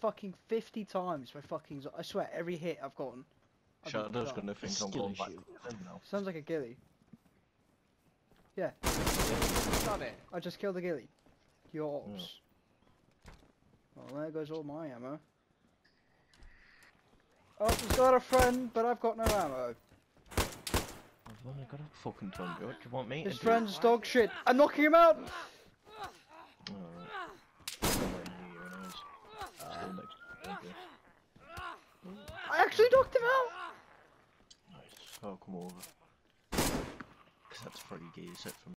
fucking 50 times my fucking. I swear, every hit I've gotten. I've been Shadow's gonna think I'm going back to now. Sounds like a ghillie. Got it. I just killed a ghillie. Yours. Well, there goes all my ammo. Oh, he's got a friend, but I've got no ammo. I've only got a fucking 20. What do you want me His to friend's dog shit. I'm knocking him out! Actually knocked him out! Nice. I'll come over. Cause that's pretty gear set from